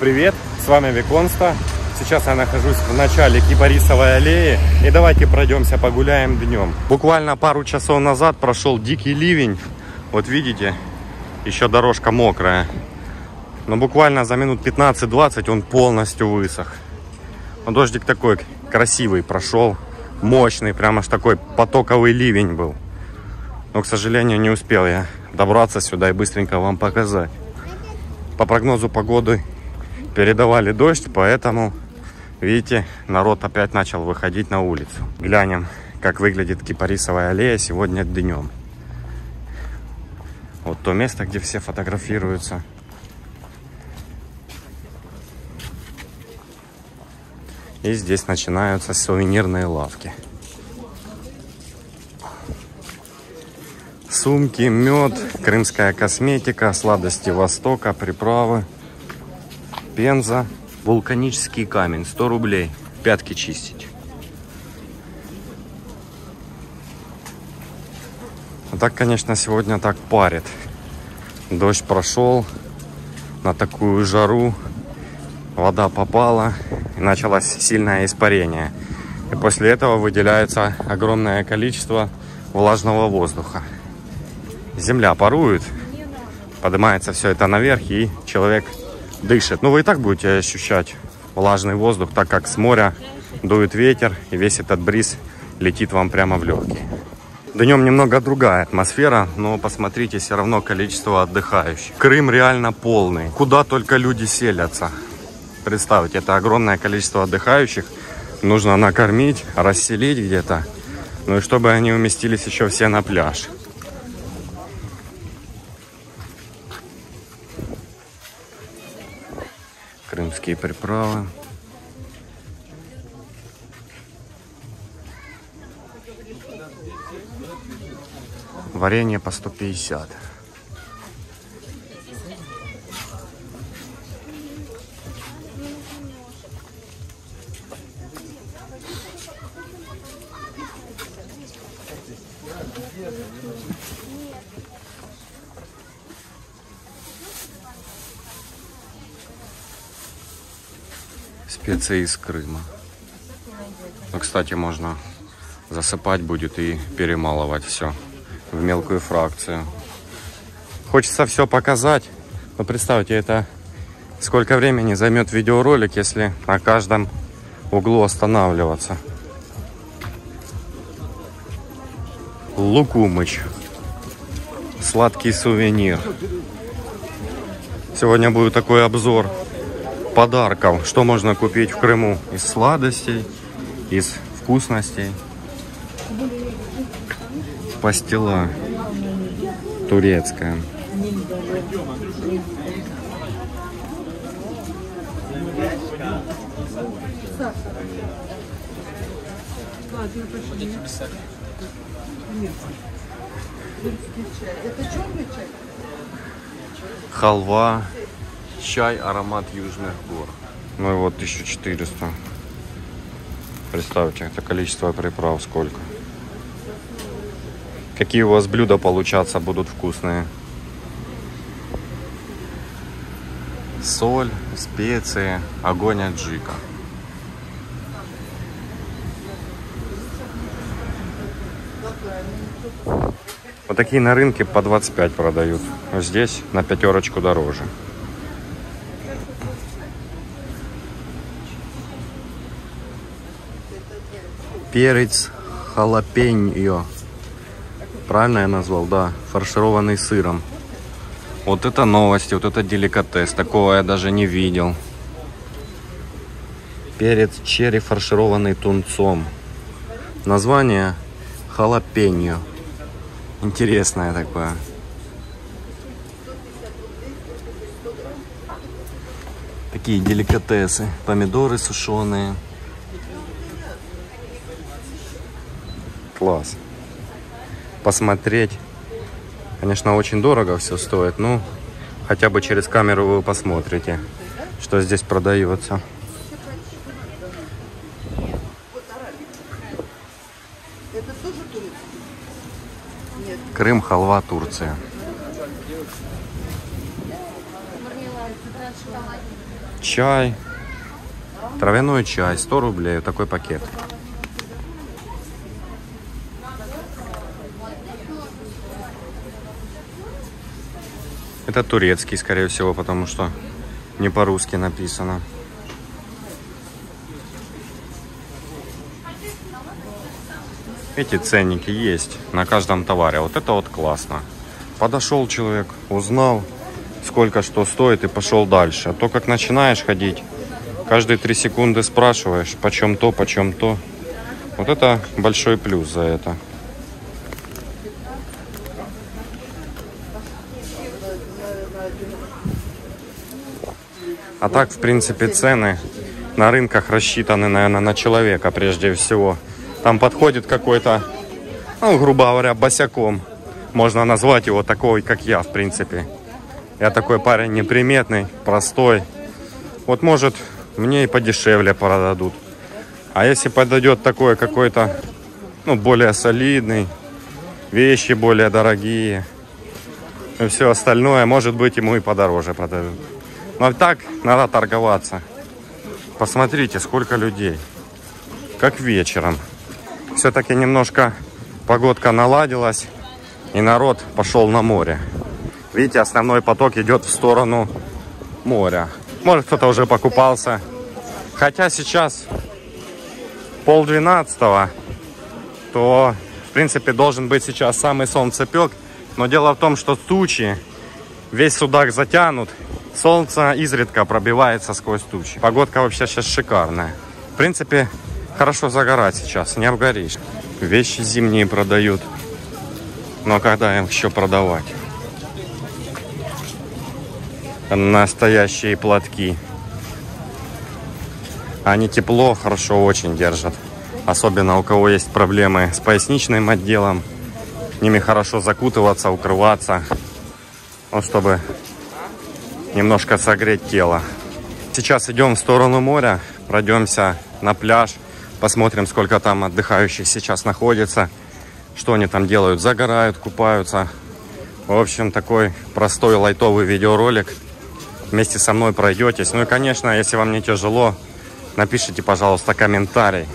Привет, с вами Виконста. Сейчас я нахожусь в начале Кипарисовой аллеи. И давайте пройдемся, погуляем днем. Буквально пару часов назад прошел дикий ливень. Вот видите, еще дорожка мокрая. Но буквально за минут 15-20 он полностью высох. Но дождик такой красивый прошел, мощный, прямо аж такой потоковый ливень был. Но, к сожалению, не успел я добраться сюда и быстренько вам показать. По прогнозу погоды передавали дождь, поэтому, видите, народ опять начал выходить на улицу. Глянем, как выглядит Кипарисовая аллея сегодня днем. Вот то место, где все фотографируются. И здесь начинаются сувенирные лавки. Сумки, мед, крымская косметика, сладости Востока, приправы, пенза, вулканический камень, 100 рублей, пятки чистить. А так, конечно, сегодня так парит. Дождь прошел на такую жару, вода попала, и началось сильное испарение. И после этого выделяется огромное количество влажного воздуха. Земля парует, поднимается все это наверх, и человек дышит. Ну, вы и так будете ощущать влажный воздух, так как с моря дует ветер, и весь этот бриз летит вам прямо в легкие. Днем немного другая атмосфера, но посмотрите, все равно количество отдыхающих. Крым реально полный. Куда только люди селятся. Представьте, это огромное количество отдыхающих. Нужно накормить, расселить где-то. Ну и чтобы они уместились еще все на пляж. Крымские приправы. Варенье по 150. Специи из Крыма. Ну, кстати, можно засыпать будет и перемалывать все в мелкую фракцию. Хочется все показать. Но представьте, это сколько времени займет видеоролик, если на каждом углу останавливаться. Лукумыч. Сладкий сувенир. Сегодня будет такой обзор подарков, что можно купить в Крыму из сладостей, из вкусностей. Пастила турецкая. Халва, чай, аромат южных гор. Ну и вот 1400. Представьте, это количество приправ сколько. Какие у вас блюда получаться будут вкусные. Соль, специи, огонь аджика. Вот такие на рынке по 25 продают. Здесь на пятерочку дороже. Перец халапеньо. Правильно я назвал? Да. Фаршированный сыром. Вот это новости, вот это деликатес. Такого я даже не видел. Перец черри, фаршированный тунцом. Название халапеньо. Интересное такое. Такие деликатесы. Помидоры сушеные. Класс. Посмотреть. Конечно, очень дорого все стоит. Ну, хотя бы через камеру вы посмотрите, что здесь продается. Крым, халва, Турция. чай. Травяной чай, 100 рублей, такой пакет. Это турецкий, скорее всего, потому что не по-русски написано. Эти ценники есть на каждом товаре. Вот это вот классно. Подошел человек, узнал, сколько что стоит и пошел дальше. А то, как начинаешь ходить, каждые три секунды спрашиваешь, почем то, почем то. Вот это большой плюс за это. А так, в принципе, цены на рынках рассчитаны, наверное, на человека прежде всего. Там подходит какой-то, ну, грубо говоря, босяком. Можно назвать его такой, как я, в принципе. Я такой парень неприметный, простой. Вот, может, мне и подешевле продадут. А если подойдет такой какой-то, ну, более солидный, вещи более дорогие, и все остальное, может быть, ему и подороже продадут. Но так надо торговаться. Посмотрите, сколько людей. Как вечером. Все-таки немножко погодка наладилась, и народ пошел на море. Видите, основной поток идет в сторону моря. Может, кто-то уже покупался. Хотя сейчас пол двенадцатого, то, в принципе, должен быть сейчас самый солнцепек. Но дело в том, что тучи весь судак затянут, Солнце изредка пробивается сквозь тучи. Погодка вообще сейчас шикарная. В принципе, хорошо загорать сейчас, не обгоришь. Вещи зимние продают. Но когда им еще продавать? Настоящие платки. Они тепло, хорошо очень держат. Особенно у кого есть проблемы с поясничным отделом. Ними хорошо закутываться, укрываться. Вот чтобы немножко согреть тело. Сейчас идем в сторону моря, пройдемся на пляж, посмотрим, сколько там отдыхающих сейчас находится, что они там делают, загорают, купаются. В общем, такой простой лайтовый видеоролик. Вместе со мной пройдетесь. Ну и, конечно, если вам не тяжело, напишите, пожалуйста, комментарий,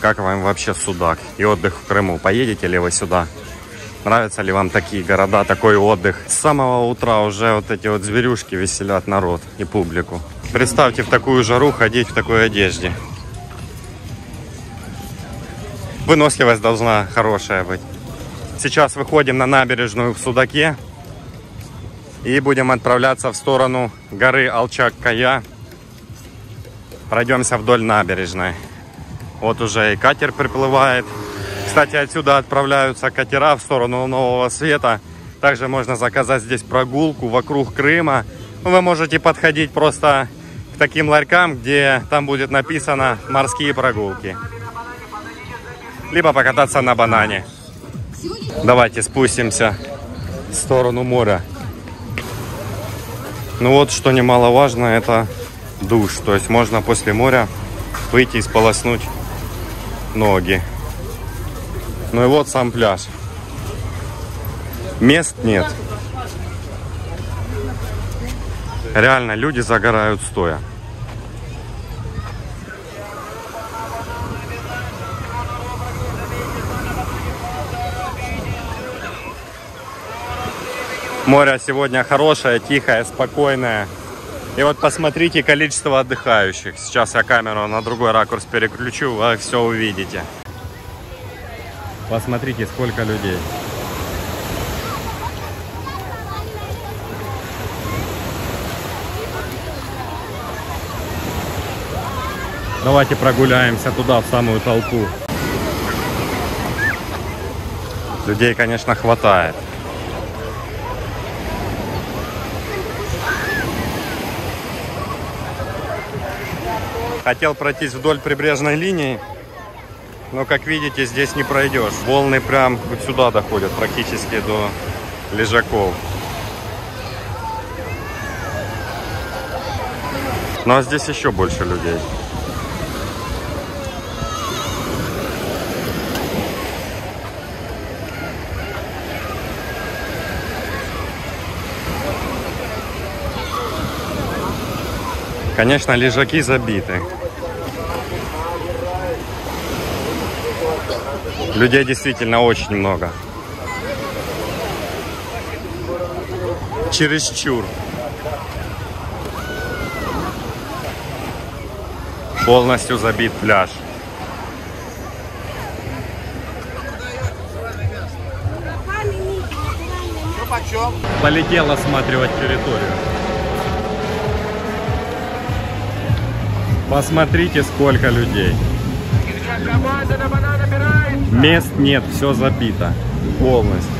как вам вообще Судак и отдых в Крыму. Поедете ли вы сюда? Нравятся ли вам такие города, такой отдых? С самого утра уже вот эти вот зверюшки веселят народ и публику. Представьте, в такую жару ходить в такой одежде. Выносливость должна хорошая быть. Сейчас выходим на набережную в Судаке. И будем отправляться в сторону горы Алчак-Кая. Пройдемся вдоль набережной. Вот уже и катер приплывает. Кстати, отсюда отправляются катера в сторону Нового Света. Также можно заказать здесь прогулку вокруг Крыма. Вы можете подходить просто к таким ларькам, где там будет написано «Морские прогулки». Либо покататься на банане. Давайте спустимся в сторону моря. Ну вот, что немаловажно, это душ. То есть можно после моря выйти и сполоснуть ноги. Ну и вот сам пляж. Мест нет. Реально, люди загорают стоя. Море сегодня хорошее, тихое, спокойное. И вот посмотрите количество отдыхающих. Сейчас я камеру на другой ракурс переключу, вы все увидите. Посмотрите, сколько людей. Давайте прогуляемся туда, в самую толпу. Людей, конечно, хватает. Хотел пройтись вдоль прибрежной линии, но, как видите, здесь не пройдешь. Волны прям вот сюда доходят, практически до лежаков. Ну а здесь еще больше людей. Конечно, лежаки забиты. Людей действительно очень много. Чересчур. Полностью забит пляж. Полетел осматривать территорию. Посмотрите, сколько людей. Мест нет, все забито полностью.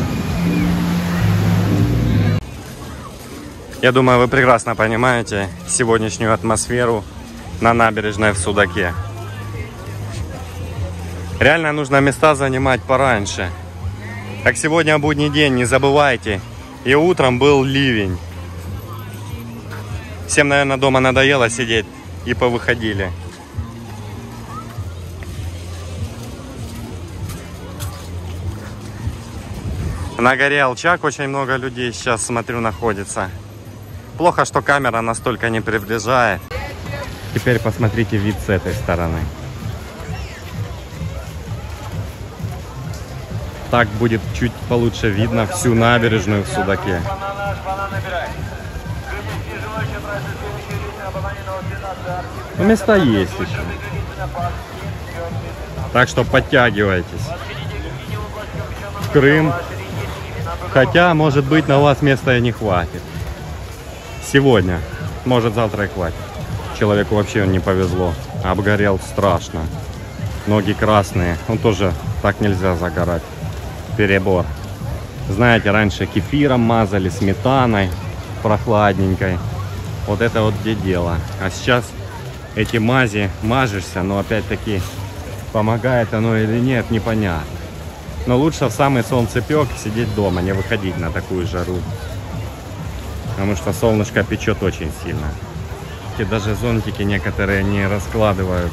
Я думаю, вы прекрасно понимаете сегодняшнюю атмосферу на набережной в Судаке. Реально нужно места занимать пораньше. Как сегодня будний день, не забывайте. И утром был ливень. Всем, наверное, дома надоело сидеть и повыходили. На горе Алчак очень много людей сейчас, смотрю, находится. Плохо, что камера настолько не приближает. Теперь посмотрите вид с этой стороны. Так будет чуть получше видно всю набережную в Судаке. Но ну, места есть еще. Так что подтягивайтесь. В Крым. Хотя, может быть, на вас места и не хватит. Сегодня. Может, завтра и хватит. Человеку вообще не повезло. Обгорел страшно. Ноги красные. Он тоже так нельзя загорать. Перебор. Знаете, раньше кефиром мазали, сметаной прохладненькой. Вот это вот где дело. А сейчас эти мази мажешься, но опять-таки помогает оно или нет, непонятно. Но лучше в самый солнцепек сидеть дома, не выходить на такую жару. Потому что солнышко печет очень сильно. И даже зонтики некоторые не раскладывают,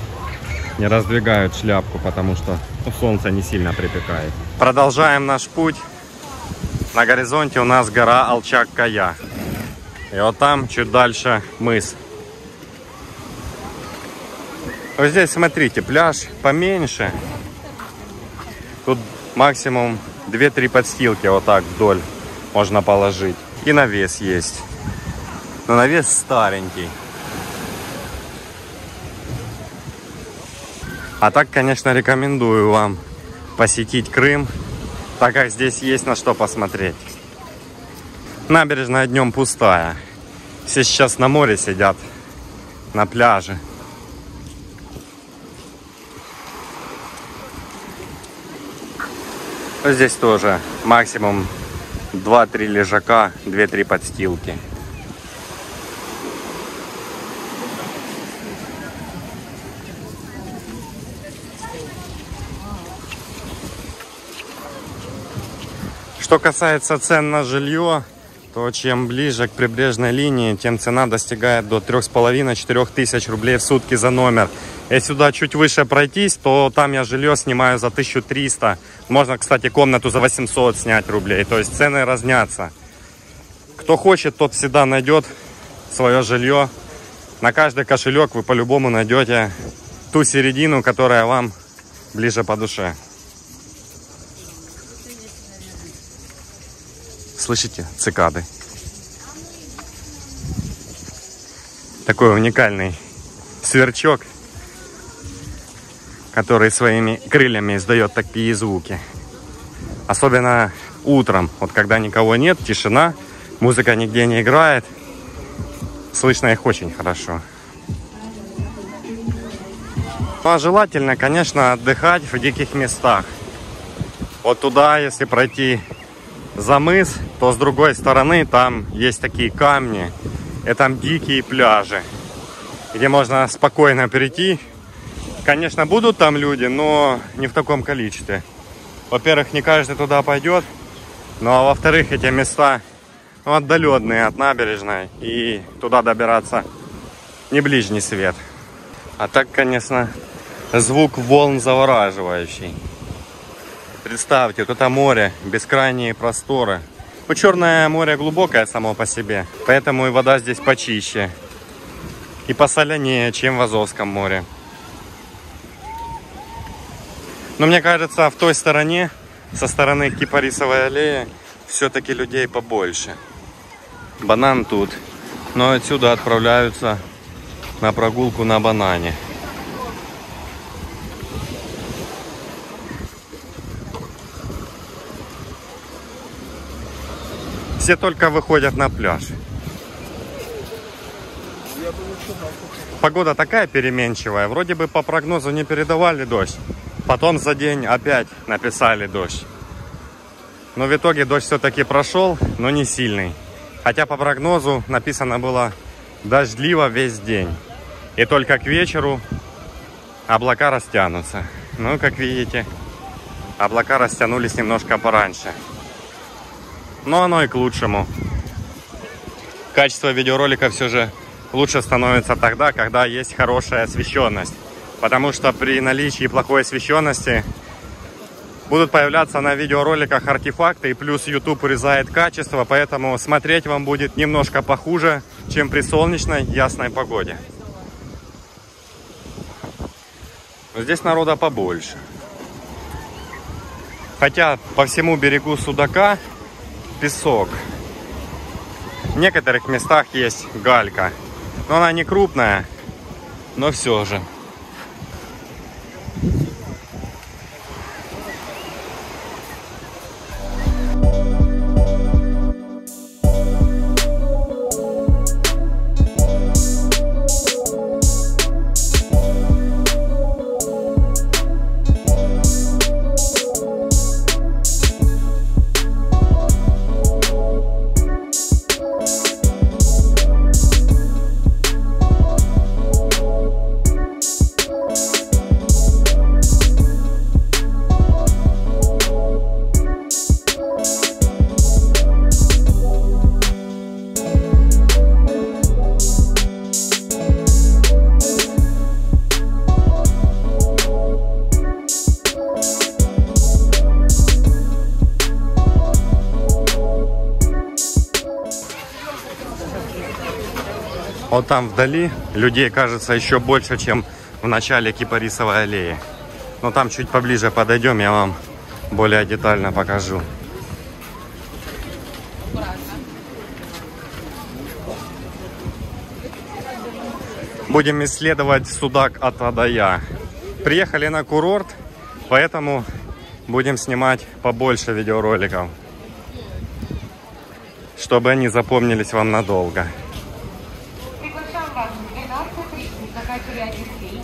не раздвигают шляпку, потому что ну, солнце не сильно припекает. Продолжаем наш путь. На горизонте у нас гора Алчак-Кая. И вот там чуть дальше мыс. Вот здесь, смотрите, пляж поменьше. Тут максимум 2-3 подстилки вот так вдоль можно положить. И навес есть. Но навес старенький. А так, конечно, рекомендую вам посетить Крым, так как здесь есть на что посмотреть. Набережная днем пустая. Все сейчас на море сидят, на пляже. Здесь тоже максимум 2-3 лежака, 2-3 подстилки. Что касается цен на жилье, то чем ближе к прибрежной линии, тем цена достигает до 3,5-4 тысяч рублей в сутки за номер. Если сюда чуть выше пройтись, то там я жилье снимаю за 1300. Можно, кстати, комнату за 800 снять рублей. То есть цены разнятся. Кто хочет, тот всегда найдет свое жилье. На каждый кошелек вы по-любому найдете ту середину, которая вам ближе по душе. Слышите? Цикады. Такой уникальный сверчок, который своими крыльями издает такие звуки. Особенно утром, вот когда никого нет, тишина, музыка нигде не играет. Слышно их очень хорошо. Ну, а желательно, конечно, отдыхать в диких местах. Вот туда, если пройти за мыс, то с другой стороны там есть такие камни, и там дикие пляжи, где можно спокойно перейти. Конечно, будут там люди, но не в таком количестве. Во-первых, не каждый туда пойдет, ну а во-вторых, эти места ну, отдаленные от набережной, и туда добираться не ближний свет. А так, конечно, звук волн завораживающий. Представьте, вот это море, бескрайние просторы. Ну, Черное море глубокое само по себе, поэтому и вода здесь почище. и посоленее, чем в Азовском море. Но мне кажется, в той стороне, со стороны Кипарисовой аллеи, все-таки людей побольше. Банан тут. Но отсюда отправляются на прогулку на банане. Все только выходят на пляж. Погода такая переменчивая. Вроде бы по прогнозу не передавали дождь. Потом за день опять написали дождь. Но в итоге дождь все-таки прошел, но не сильный. Хотя по прогнозу написано было дождливо весь день. И только к вечеру облака растянутся. Ну, как видите, облака растянулись немножко пораньше. Но оно и к лучшему. Качество видеоролика все же лучше становится тогда, когда есть хорошая освещенность. Потому что при наличии плохой освещенности будут появляться на видеороликах артефакты, и плюс YouTube урезает качество, поэтому смотреть вам будет немножко похуже, чем при солнечной ясной погоде. Но здесь народа побольше. Хотя по всему берегу Судака песок. В некоторых местах есть галька. Но она не крупная, но все же. Вот там вдали людей кажется еще больше, чем в начале Кипарисовой аллеи. Но там чуть поближе подойдем, я вам более детально покажу. Будем исследовать Судак от Адая. Приехали на курорт, поэтому будем снимать побольше видеороликов, чтобы они запомнились вам надолго. Приглашаем вас в 12.30 на катере Одиссей.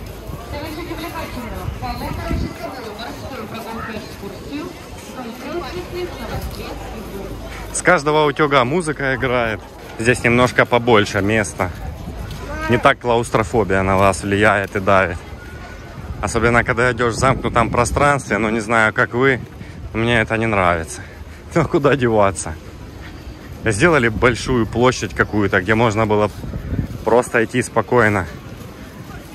Совершить увлекательную полуторачасовую морскую прогулку-экскурсию вдоль счастливого С каждого утюга музыка играет. Здесь немножко побольше места. Не так клаустрофобия на вас влияет и давит. Особенно, когда идешь в замкнутом пространстве, но не знаю, как вы, мне это не нравится. Ну, куда деваться? Сделали большую площадь какую-то, где можно было просто идти спокойно,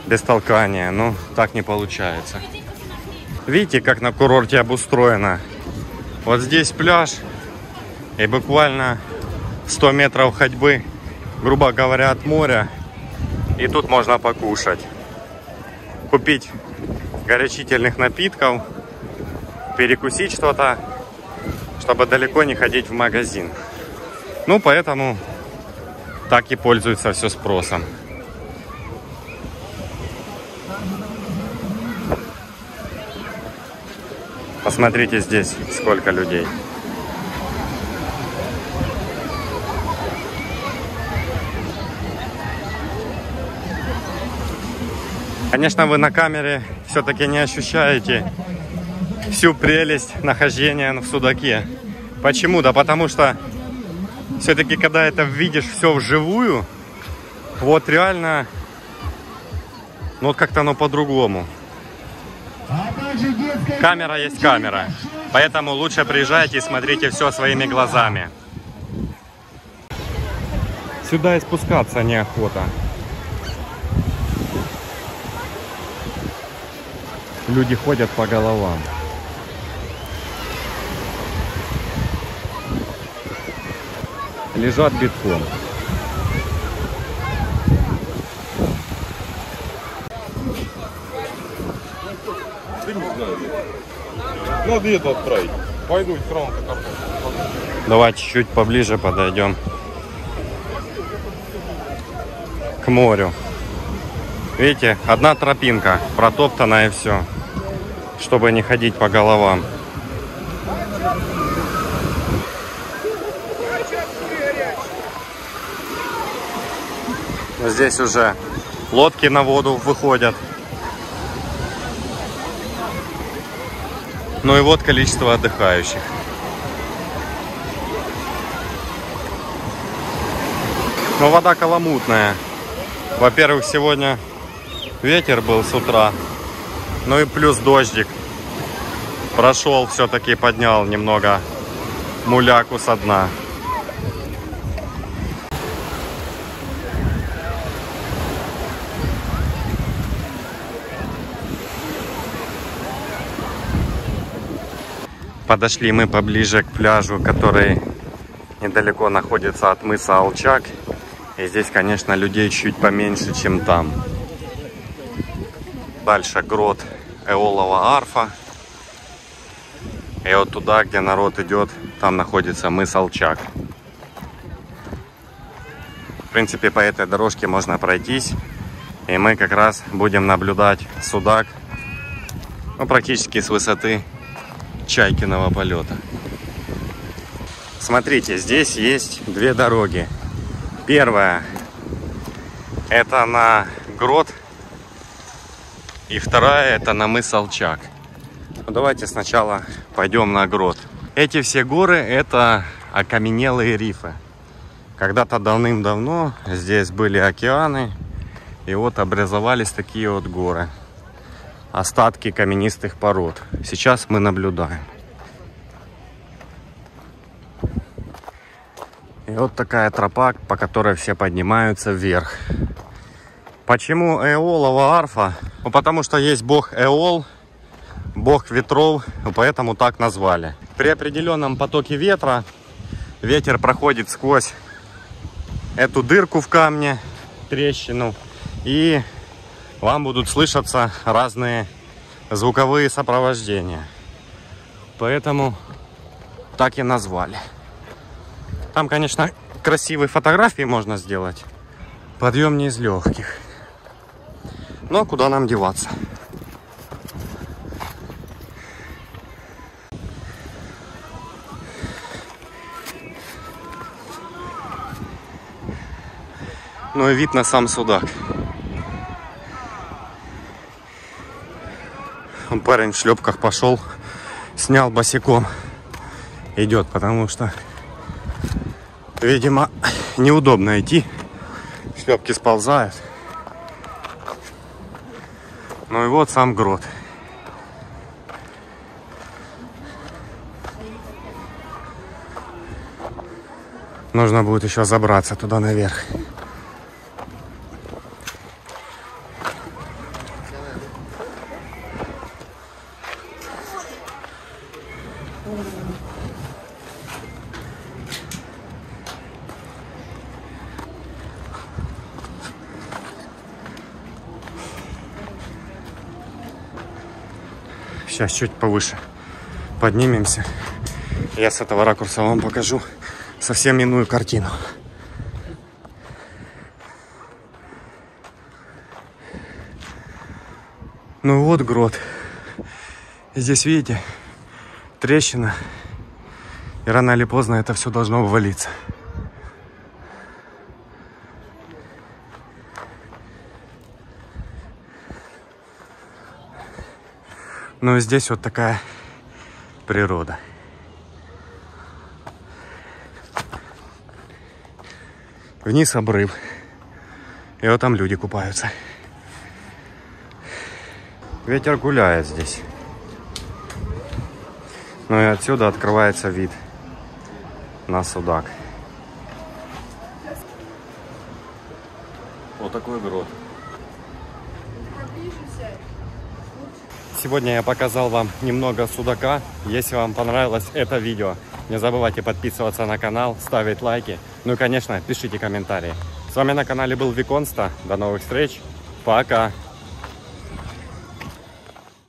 без толкания. Но так не получается. Видите, как на курорте обустроено? Вот здесь пляж, и буквально 100 метров ходьбы, грубо говоря, от моря. И тут можно покушать. Купить горячительных напитков, перекусить что-то, чтобы далеко не ходить в магазин. Ну, поэтому так и пользуется все спросом. Посмотрите здесь, сколько людей. Конечно, вы на камере все-таки не ощущаете всю прелесть нахождения в судаке. Почему? Да потому что все-таки, когда это видишь все вживую, вот реально, ну вот как-то оно по-другому. Камера есть камера, поэтому лучше приезжайте и смотрите все своими глазами. Сюда и спускаться неохота. Люди ходят по головам. лежат битком. ты не знаю. Надо это отправить. Пойду картошку. Давай чуть-чуть поближе подойдем к морю. Видите, одна тропинка, протоптана и все, чтобы не ходить по головам. Здесь уже лодки на воду выходят. Ну и вот количество отдыхающих. Но вода каламутная. Во-первых, сегодня ветер был с утра. Ну и плюс дождик. Прошел, все-таки поднял немного муляку со дна. Подошли мы поближе к пляжу, который недалеко находится от мыса Алчак. И здесь, конечно, людей чуть поменьше, чем там. Дальше грот Эолова арфа. И вот туда, где народ идет, там находится мыс Алчак. В принципе, по этой дорожке можно пройтись. И мы как раз будем наблюдать судак. Ну, практически с высоты чайкиного полета. Смотрите, здесь есть две дороги. Первая это на Грот. И вторая это на мыс Алчак. Ну, давайте сначала пойдем на Грот. Эти все горы это окаменелые рифы. Когда-то давным-давно здесь были океаны. И вот образовались такие вот горы. Остатки каменистых пород. Сейчас мы наблюдаем. И вот такая тропа, по которой все поднимаются вверх. Почему Эолова арфа? Ну, потому что есть бог Эол, бог ветров, поэтому так назвали. При определенном потоке ветра ветер проходит сквозь эту дырку в камне, трещину, и вам будут слышаться разные звуковые сопровождения. Поэтому так и назвали. Там, конечно, красивые фотографии можно сделать. Подъем не из легких. Но куда нам деваться? Ну и вид на сам судак. Он парень в шлепках пошел, снял босиком. Идет, потому что Видимо, неудобно идти. Шлепки сползают. Ну и вот сам грот. Нужно будет еще забраться туда наверх. Сейчас чуть повыше поднимемся. Я с этого ракурса вам покажу совсем иную картину. Ну вот грот. здесь, видите, трещина. И рано или поздно это все должно ввалиться. Но здесь вот такая природа. Вниз обрыв. И вот там люди купаются. Ветер гуляет здесь. Ну и отсюда открывается вид на судак. Вот такой грот. Сегодня я показал вам немного судака. Если вам понравилось это видео, не забывайте подписываться на канал, ставить лайки. Ну и, конечно, пишите комментарии. С вами на канале был Виконста. До новых встреч. Пока.